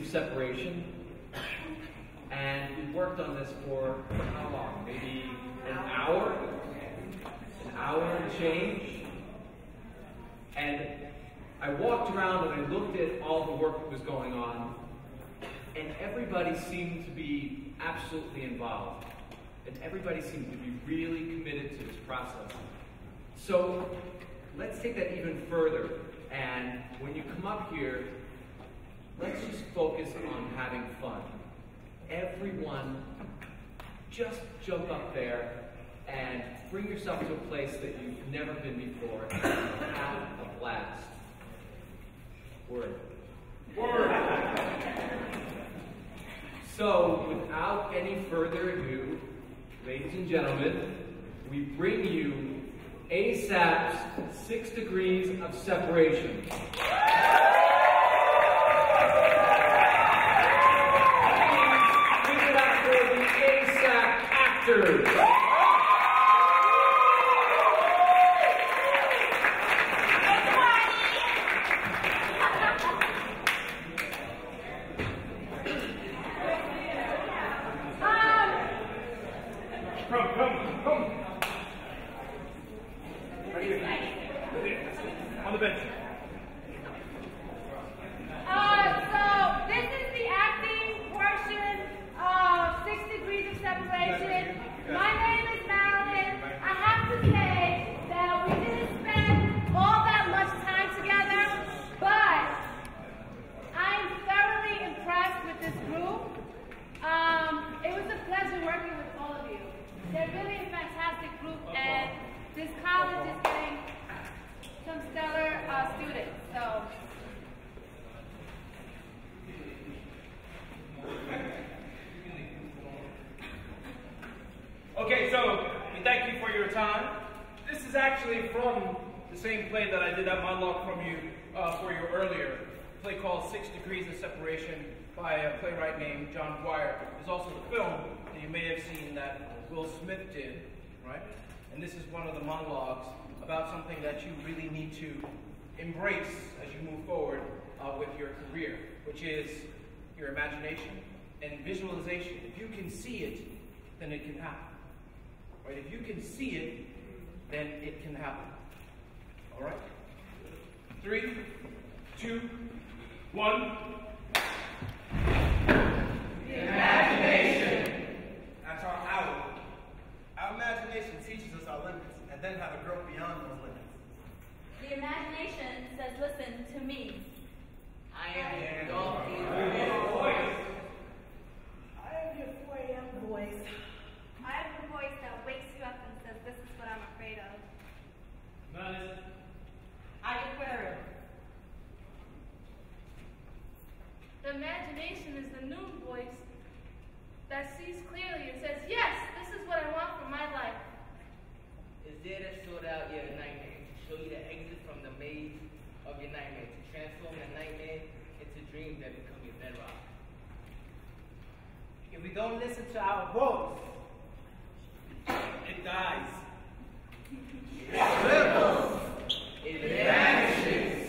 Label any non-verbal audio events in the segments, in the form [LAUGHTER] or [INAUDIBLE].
of Separation. And we worked on this for, how long? Maybe an hour? An hour and change? And I walked around and I looked at all the work that was going on, and everybody seemed to be absolutely involved. And everybody seemed to be really committed to this process. So let's take that even further. And when you come up here, let's just focus on having fun. Everyone, just jump up there and bring yourself to a place that you've never been before and have a blast. Word. Word. So, without any further ado, ladies and gentlemen, we bring you ASAP's Six Degrees of Separation. Actors. Come, come, come. Right here. On the bench. Uh, so this is the acting portion of Six Degrees of Separation. My name is Marilyn. I have to say that we didn't spend all that much time together, but I'm thoroughly impressed with this group. Um, it was a pleasure working with all of you. They're really a fantastic group, and this college is getting some stellar uh, students. So. Okay, so we thank you for your time. This is actually from the same play that I did that monologue from you uh, for you earlier. A play called Six Degrees of Separation by a playwright named John Guare. There's also the film that you may have seen that Will Smith did, right? And this is one of the monologues about something that you really need to embrace as you move forward uh, with your career, which is your imagination and visualization. If you can see it, then it can happen. Right? If you can see it, then it can happen. All right? Three, two, one. Imagination. That's our hour. Our imagination teaches us our limits and then how to grow beyond those limits. The imagination says, listen to me. I am the dolphin. I am your 4 a.m. voice. I have a voice that wakes you up and says, this is what I'm afraid of. I declare it. The imagination is the noon voice that sees clearly and says, Yes, this is what I want for my life. Is there to sort out your nightmare, to show you the exit from the maze of your nightmare, to transform a nightmare into dreams that become your bedrock. If we don't listen to our voice, It dies. it vanishes.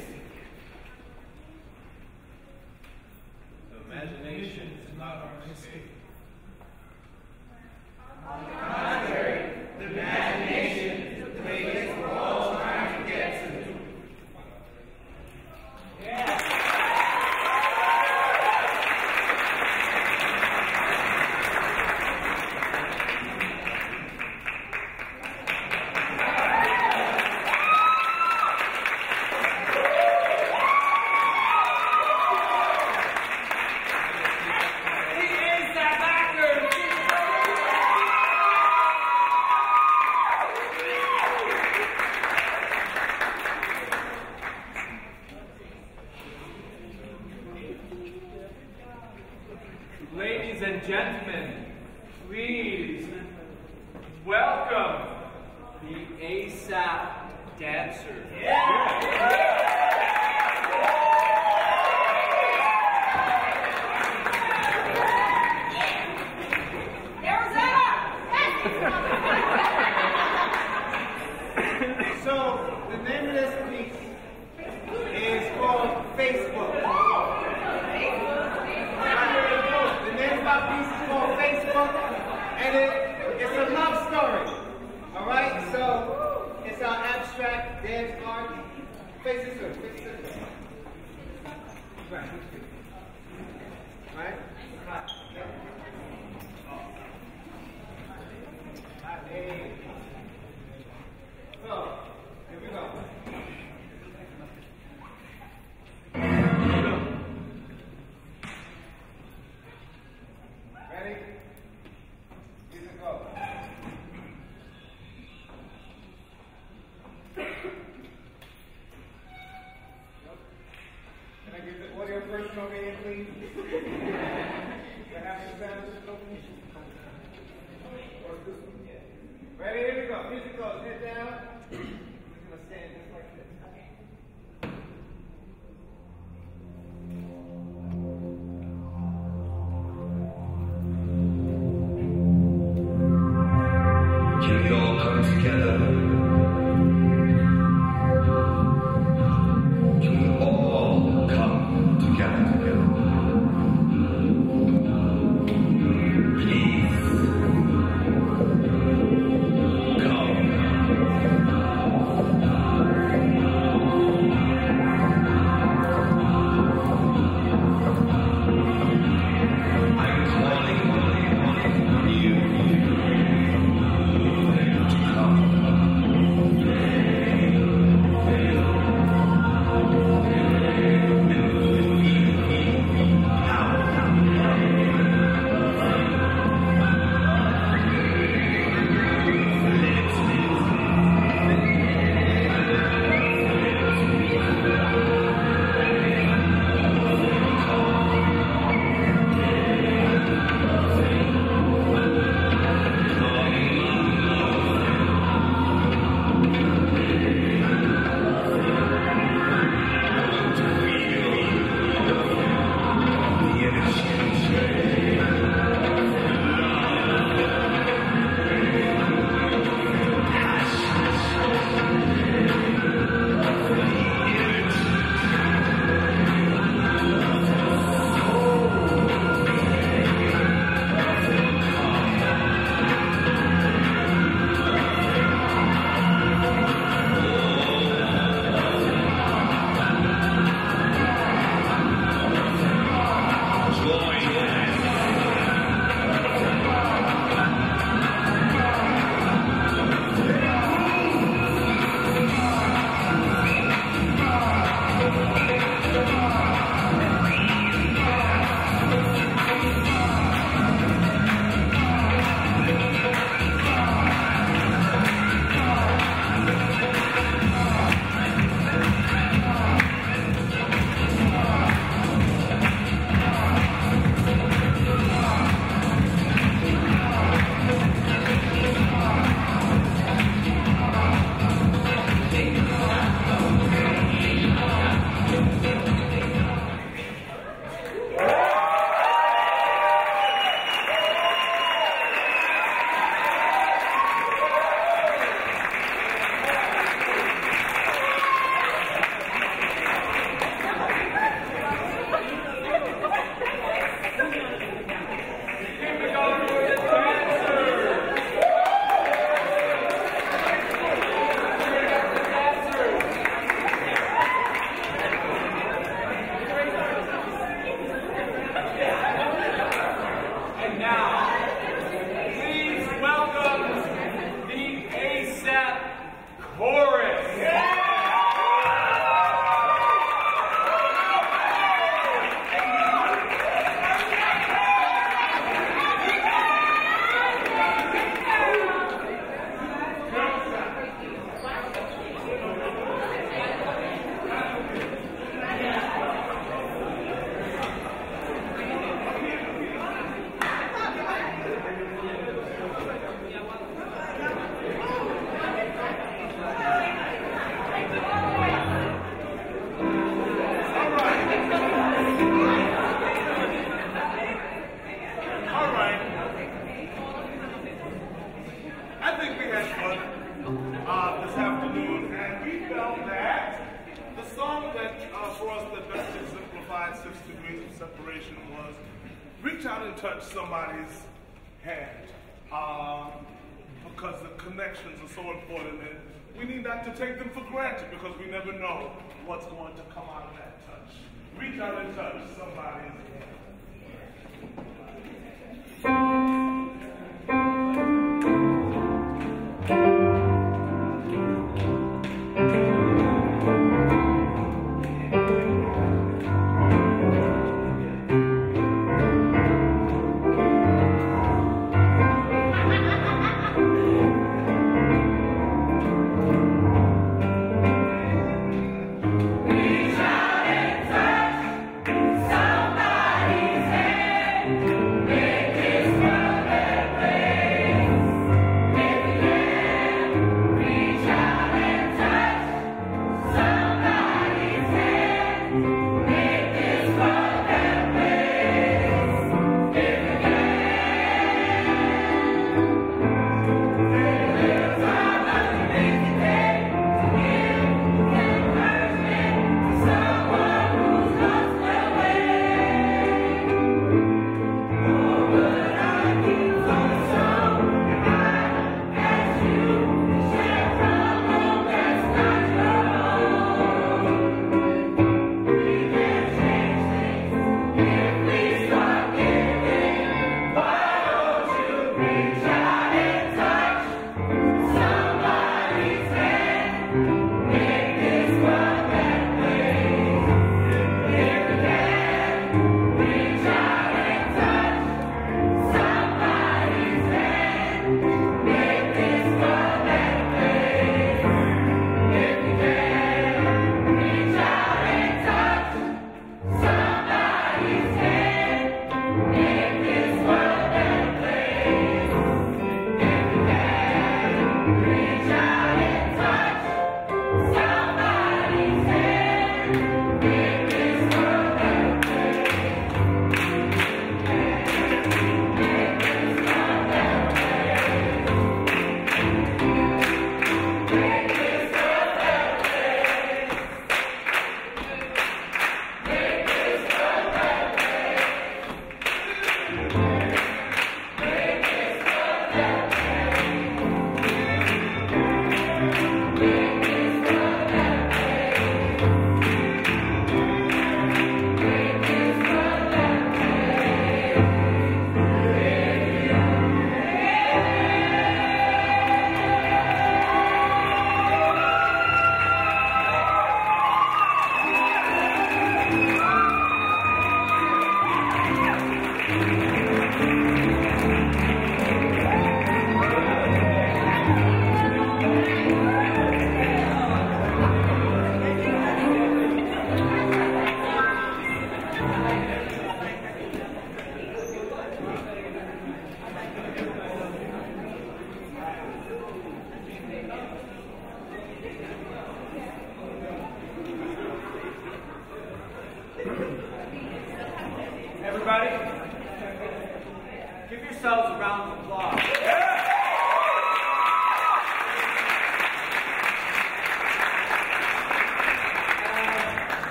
five, six degrees of separation was reach out and touch somebody's hand um, because the connections are so important and we need not to take them for granted because we never know what's going to come out of that touch. Reach out and touch somebody's hand.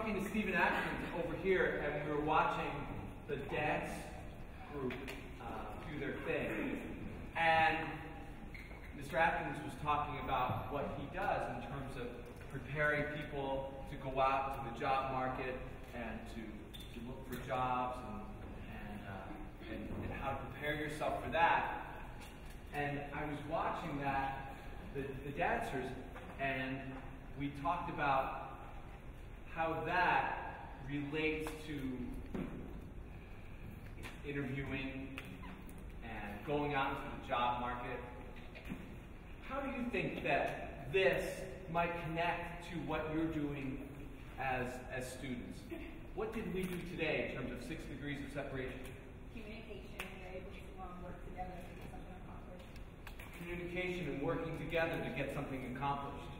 talking to Stephen Atkins over here, and we were watching the dance group uh, do their thing. And Mr. Atkins was talking about what he does in terms of preparing people to go out to the job market and to, to look for jobs and, and, uh, and, and how to prepare yourself for that. And I was watching that, the, the dancers, and we talked about how that relates to interviewing and going out into the job market. How do you think that this might connect to what you're doing as, as students? What did we do today in terms of six degrees of separation? Communication, able to work together to get something accomplished. Communication and working together to get something accomplished.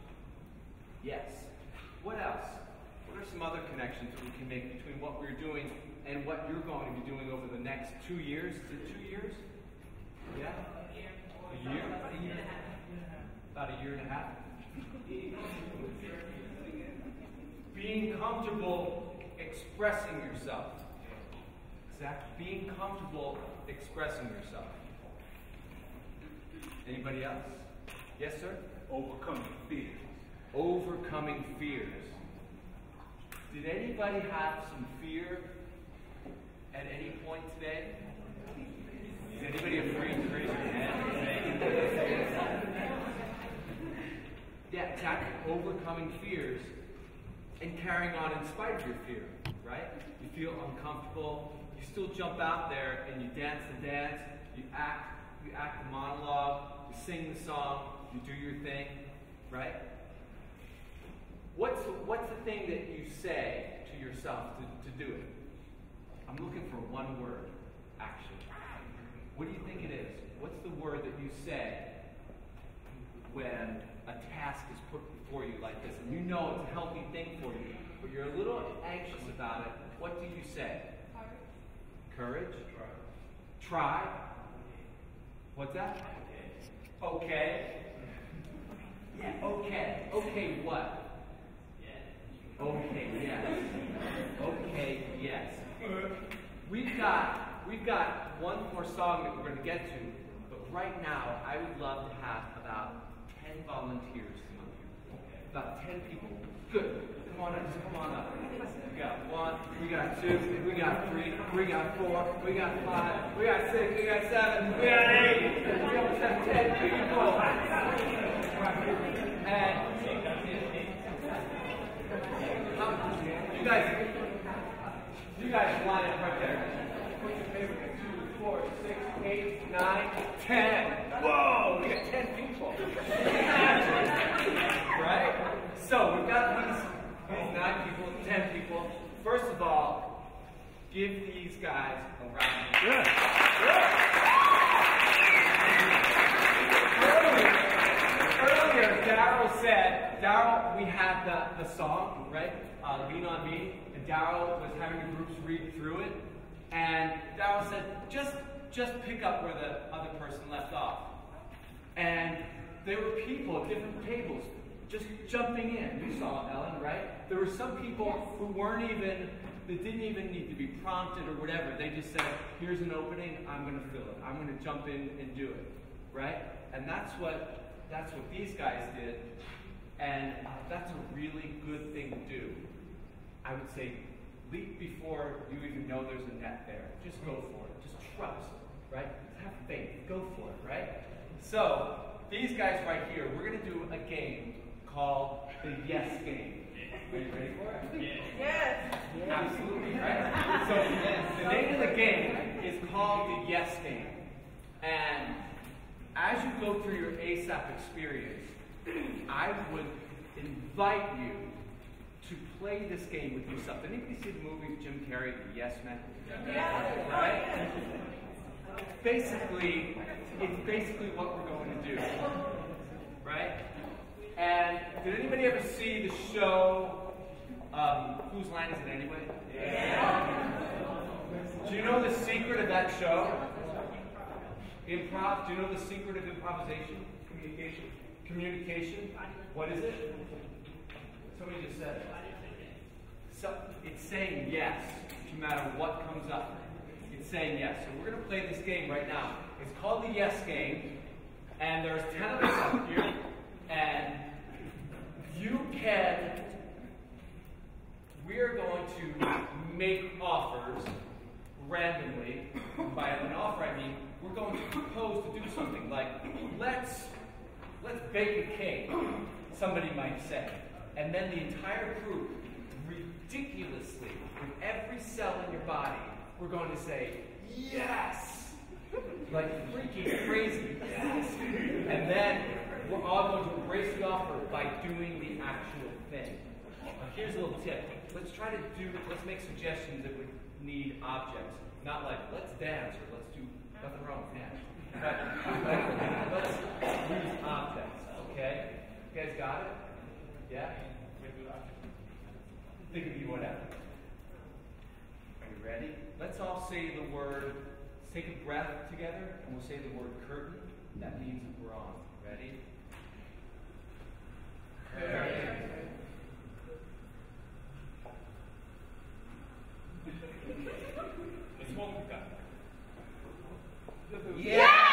Yes. What else? some other connections that we can make between what we're doing and what you're going to be doing over the next two years. Is it two years? Yeah? A year? A year? About a year and a half? Being comfortable expressing yourself. Exactly. Being comfortable expressing yourself. Anybody else? Yes, sir? Overcoming fears. Overcoming fears. Did anybody have some fear at any point today? Is anybody afraid to raise their hand? Yeah, exactly. Overcoming fears and carrying on in spite of your fear, right? You feel uncomfortable, you still jump out there and you dance the dance, you act, you act the monologue, you sing the song, you do your thing, right? What's what's the thing that you say to yourself to, to do it? I'm looking for one word, actually. What do you think it is? What's the word that you say when a task is put before you like this and you know it's a healthy thing for you, but you're a little anxious about it? What do you say? Courage. Try. What's that? Okay. [LAUGHS] Yeah, okay. Okay, what? Okay, yes. Okay, yes. We've got we've got one more song that we're going to get to, but right now I would love to have about ten volunteers come up here. About ten people. Good. Come on up. Just come on up. We got one. We got two. We got three. We got four. We got five. We got six. We got seven. We got eight. We almost have ten people. And you guys, you guys line up right there. Put your favorite two, four, six, eight, nine, ten. Whoa, we got ten people. [LAUGHS] right? So we've got these, these nine people, ten people. First of all, give these guys a round of applause. Earlier, Daryl said, Daryl, we had the, the song, right? Uh, Lean on Me, and Daryl was having the groups read through it, and Daryl said, just just pick up where the other person left off. And there were people at different tables just jumping in. You saw Ellen, right? There were some people who weren't even, that didn't even need to be prompted or whatever. They just said, here's an opening, I'm going to fill it. I'm going to jump in and do it, right? And that's what, that's what these guys did. And uh, that's a really good thing to do. I would say leap before you even know there's a net there. Just go for it. Just trust, right? Have faith. Go for it, right? So, these guys right here, we're going to do a game called the Yes Game. Are you ready for it? Yes. Absolutely, right? So, the name of the game is called the Yes Game. And as you go through your ASAP experience, I would invite you to play this game with yourself. Anybody see the movie with Jim Carrey, The Yes Man? Yes. Right? Basically, it's basically what we're going to do. Right? And did anybody ever see the show, um, Whose Line Is It Anyway? Yeah. Do you know the secret of that show? Improv. Do you know the secret of improvisation? Communication. Communication. What is it? Somebody just said it. So it's saying yes, no matter what comes up. It's saying yes. So we're going to play this game right now. It's called the Yes Game, and there's ten of us up here, and you can. We're going to make offers randomly. By an offer, I mean we're going to propose to do something like let's let's bake a cake. Somebody might say, and then the entire group, ridiculously, with every cell in your body, we're going to say yes, like freaking crazy yes, and then we're all going to embrace the offer by doing the actual thing. Here's a little tip. Let's try to do, let's make suggestions that would need objects. Not like, let's dance or let's Nothing wrong with that. But, let's use objects, okay? You guys got it? Yeah? Think of you whatever. Are you ready? Let's all say the word, let's take a breath together, and we'll say the word curtain. That means we're on. Ready? Curtain. it's what we've got. Yeah!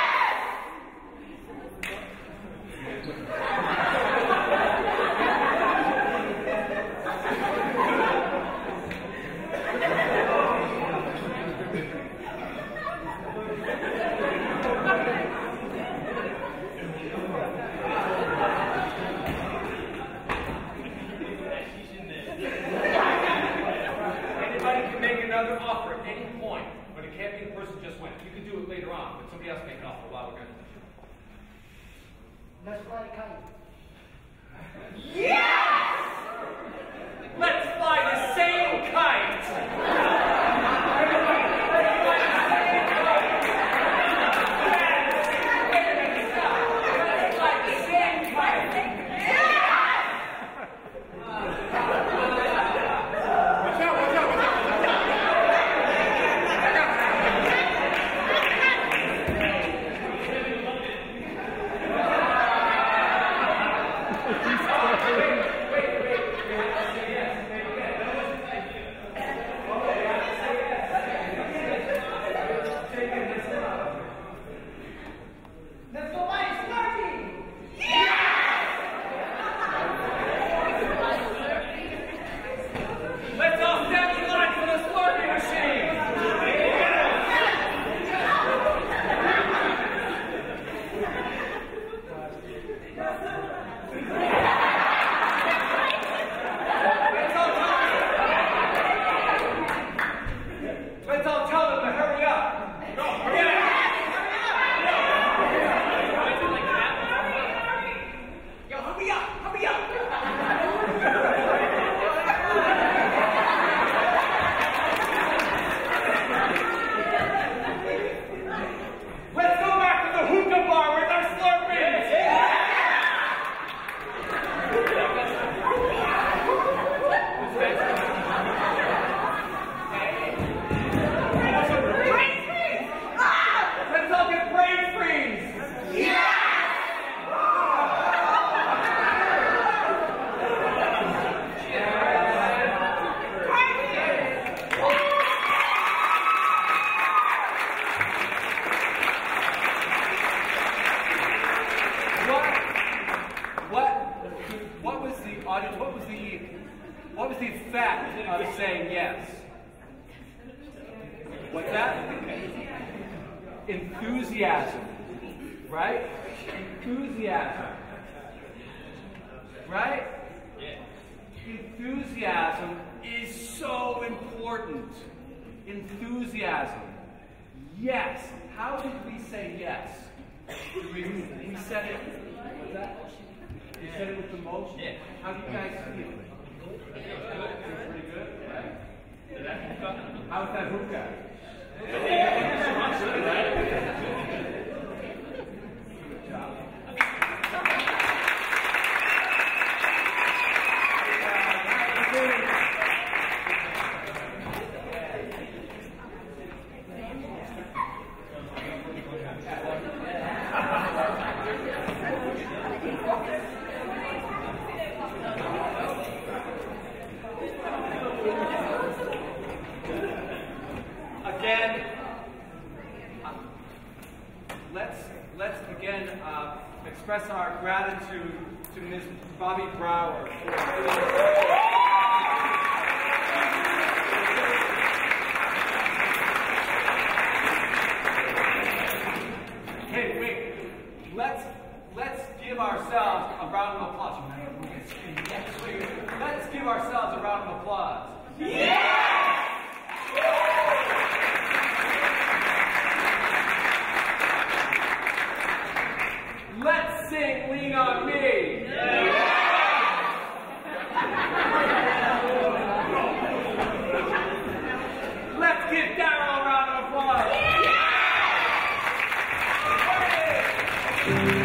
All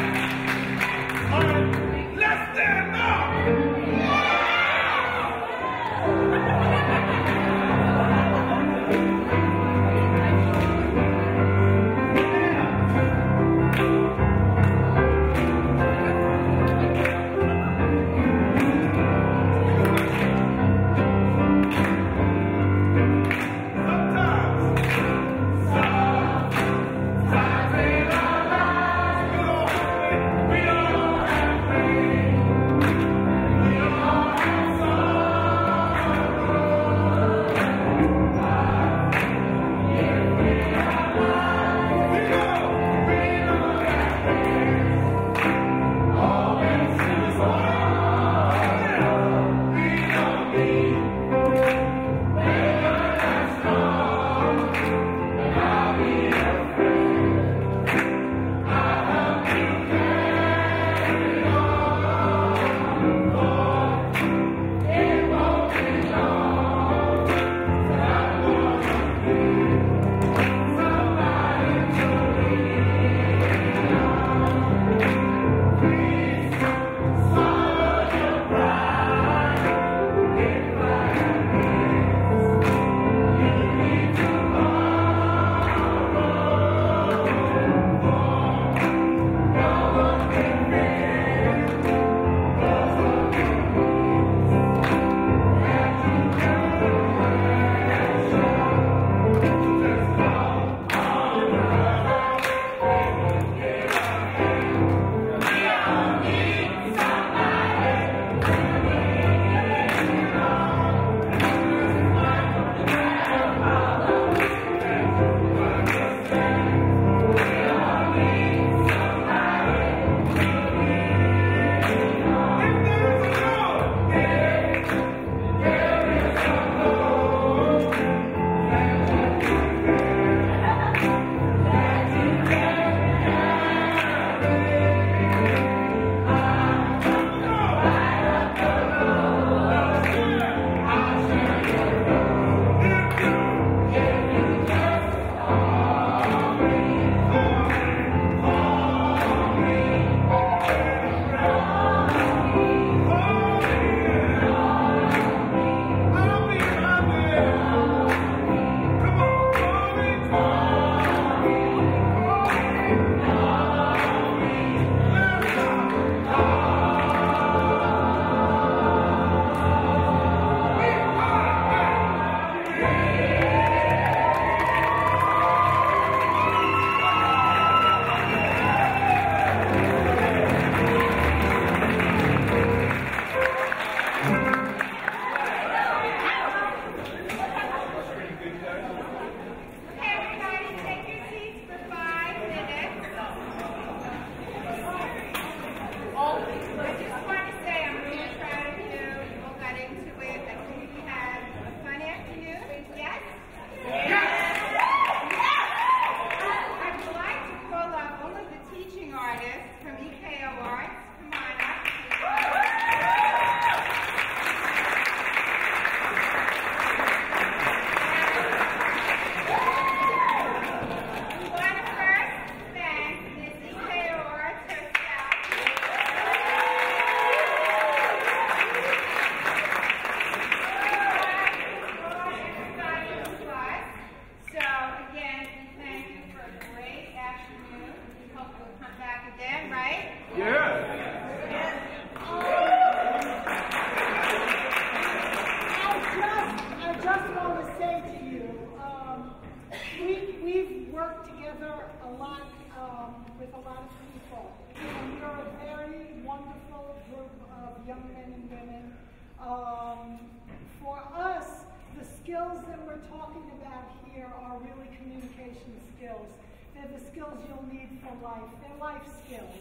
for life. They're life skills.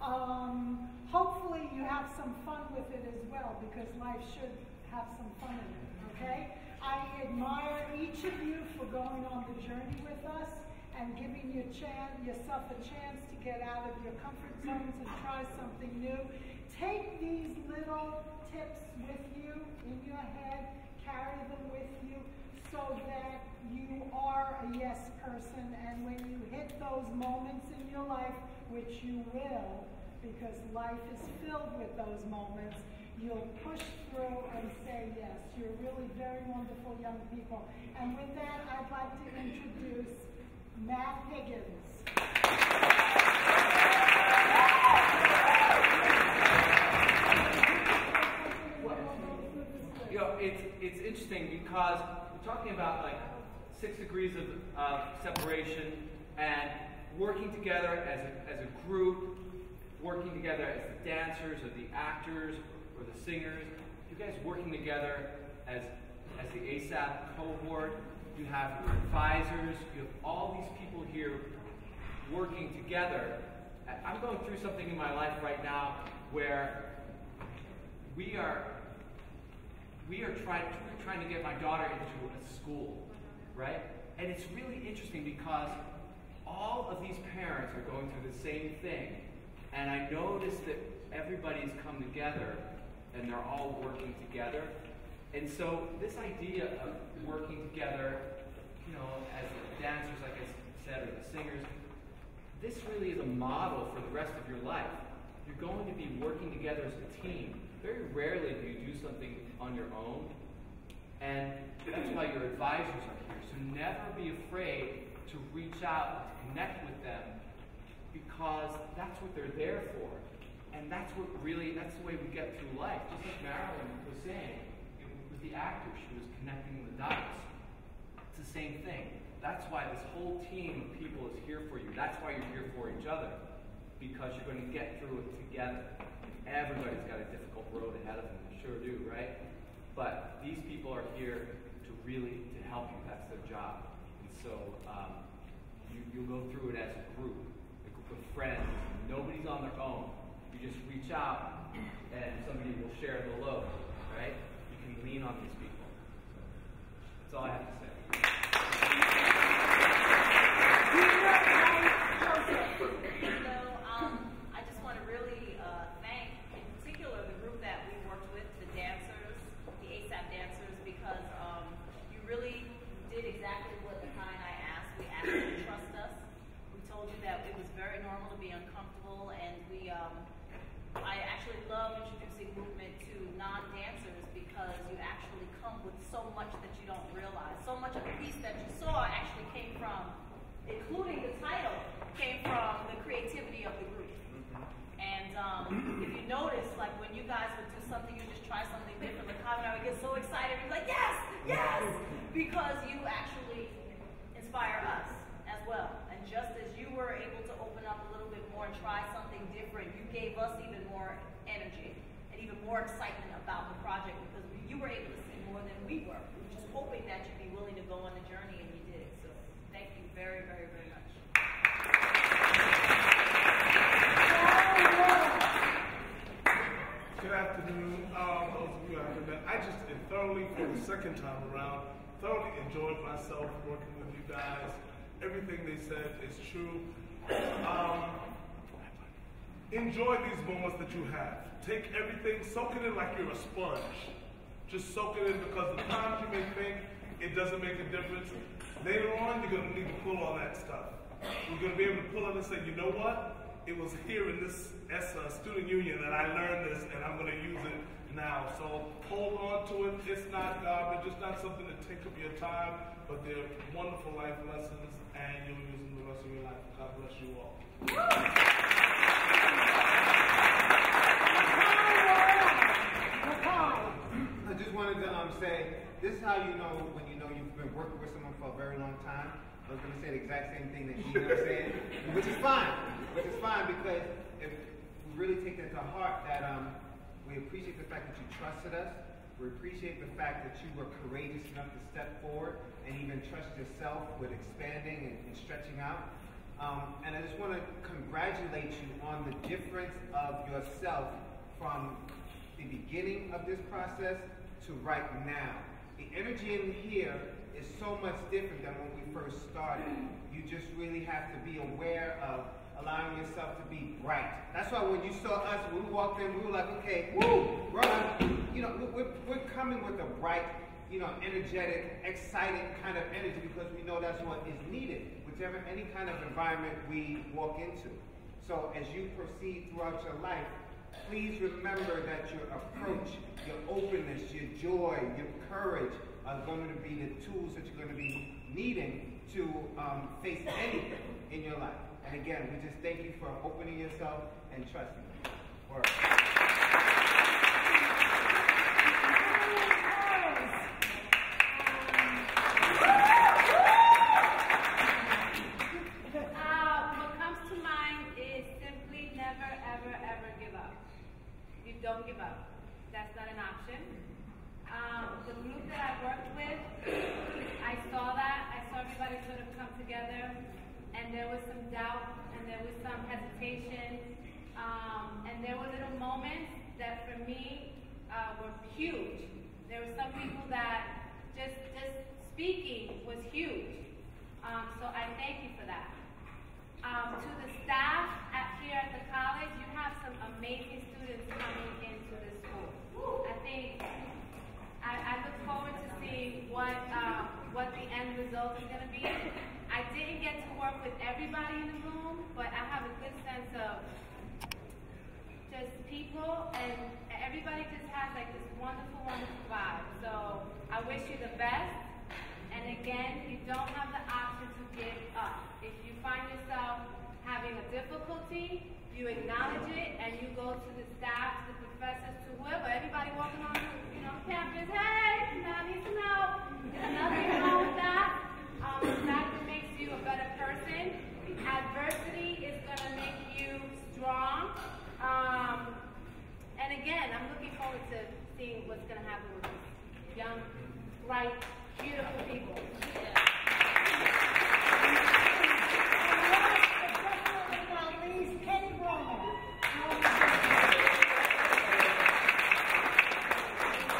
Um, hopefully you have some fun with it as well because life should have some fun in it, okay? I admire each of you for going on the journey with us and giving your chance, yourself a chance to get out of your comfort zones and try something new. Take these little tips with you in your head, carry them with you so that you are a yes person and when you hit those moments in your life, which you will, because life is filled with those moments, you'll push through and say yes. You're really very wonderful young people. And with that, I'd like to introduce Matt Higgins. You know, it's, it's interesting because we're talking about like six degrees of uh, separation and working together as a, as a group, working together as the dancers or the actors or the singers. You guys working together as, as the ASAP cohort. You have your advisors. You have all these people here working together. I'm going through something in my life right now where we are we are trying trying to get my daughter into a school, right? And it's really interesting because all of these parents are going through the same thing. And I noticed that everybody's come together and they're all working together. And so this idea of working together, you know, as the dancers, like I said, or the singers, this really is a model for the rest of your life. You're going to be working together as a team. Very rarely do you do something on your own. And that's why your advisors are here. So never be afraid to reach out and connect with them because that's what they're there for. And that's what really, that's the way we get through life. Just like Marilyn was saying, it was the actor, she was connecting the dots. It's the same thing. That's why this whole team of people is here for you. That's why you're here for each other. Because you're going to get through it together. Everybody's got a difficult road ahead of them, they sure do, right? But these people are here to really to help you. That's their job. And so um, you, you'll go through it as a group, a group of friends. Nobody's on their own. You just reach out and somebody will share the load, right? You can lean on these people. That's all I have to say. So, um, I just want to really uh, thank, in particular, the group that we worked with, the dancers, the ASAP dancers, because um, you really did exactly what Kai and I asked. We asked you to trust us. We told you that it was very normal to be uncomfortable, and we, um, I actually love introducing movement to non-dancers because you actually come with so much that you don't realize. So much of the piece that you saw actually came from including the title, came from the creativity of the group. And um, if you notice, like when you guys would do something, you just try something different, the comment I would get so excited, be like, yes, yes, because you actually inspire us as well. And just as you were able to open up a little bit more and try something different, you gave us even more energy and even more excitement about the project because you were able to see more than we were. We were just hoping that you'd be willing to go on the journey, and you did. So thank you very, very, very much. Good afternoon. Um, those of you I haven't met, I just thoroughly, for the second time around, thoroughly enjoyed myself working with you guys. Everything they said is true. Um, enjoy these moments that you have. Take everything, soak it in like you're a sponge. Just soak it in because the times you may think it doesn't make a difference, later on you're going to need to pull all that stuff. You're going to be able to pull it and say, you know what? It was here in this ESSA uh, student union that I learned this and I'm going to use it now. So hold on to it. It's not garbage. It's not something to take up your time, but they're wonderful life lessons and you'll use them the rest of your life. God bless you all. I just wanted to um, say, this is how you know when you know you've been working with someone for a very long time. I was going to say the exact same thing that Gina was saying, [LAUGHS] which is fine. Which is fine because if we really take that to heart, that um, we appreciate the fact that you trusted us. We appreciate the fact that you were courageous enough to step forward and even trust yourself with expanding and, and stretching out. Um, and I just want to congratulate you on the difference of yourself from the beginning of this process to right now. The energy in here is so much different than when we first started. You just really have to be aware of allowing yourself to be bright. That's why when you saw us, when we walked in, we were like, okay, woo, run. You know, we're, we're coming with a bright, you know, energetic, excited kind of energy because we know that's what is needed, whichever any kind of environment we walk into. So as you proceed throughout your life, please remember that your approach, your openness, your joy, your courage are going to be the tools that you're going to be needing to um, face anything in your life. And again, we just thank you for opening yourself and trusting. Word. Uh, what comes to mind is simply never, ever, ever give up. You don't give up. That's not an option. Um, the group that I worked with, I saw that. I saw everybody sort of come together, and there was some doubt, and there was some hesitation, um, and there were little moments that for me uh, were huge. There were some people that just just speaking was huge. Um, so I thank you for that. Um, to the staff at, here at the college, you have some amazing students coming into this school. I think I, I look forward to seeing what uh, what the end result is going to be. I didn't get to work with everybody in the room, but I have a good sense of just and everybody just has like this wonderful, wonderful vibe. So I wish you the best. And again, you don't have the option to give up. If you find yourself having a difficulty, you acknowledge it and you go to the staff, to the professors, to whoever, everybody walking on you know, campus, hey, I need some help. There's nothing wrong with that. Um, in fact, it makes you a better person. Adversity is going to make you strong. Um, and again, I'm looking forward to seeing what's going to happen with these young, bright, beautiful people.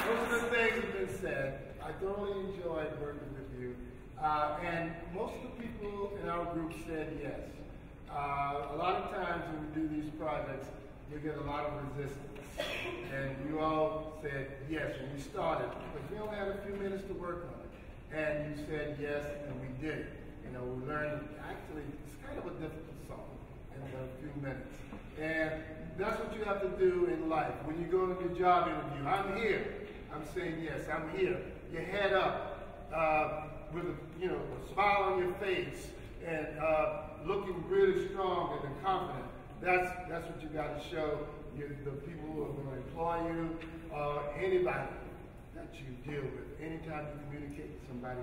Most of the things have been said. I thoroughly enjoyed working with you. Uh, and most of the people in our group said yes. Uh, a lot of times when we do these projects, we get a lot of resistance. And you all said yes when we started, because we only had a few minutes to work on it. And you said yes, and we did it. You know, we learned, actually, it's kind of a difficult song in a few minutes. And that's what you have to do in life. When you go to your job interview, I'm here. I'm saying yes, I'm here. Your head up, uh, with a, you know, a smile on your face, and uh, looking really strong and confident. That's, that's what you got to show you, the people who are going to employ you, uh, anybody that you deal with. Anytime you communicate with somebody,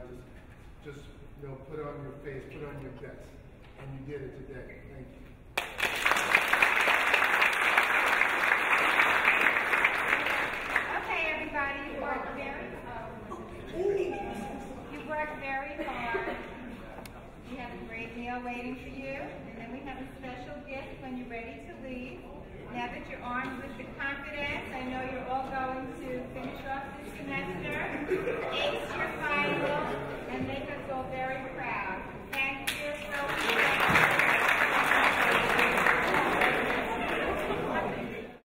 just, just you know, put on your face, put on your best. And you did it today. Thank you. Okay, everybody, you worked very, hard. you worked very hard. We have a great meal waiting for you, and then we have a special gift when you're ready to that you're armed with the confidence. I know you're all going to finish off this semester, ace your final, and make us all very proud. Thank you. so much.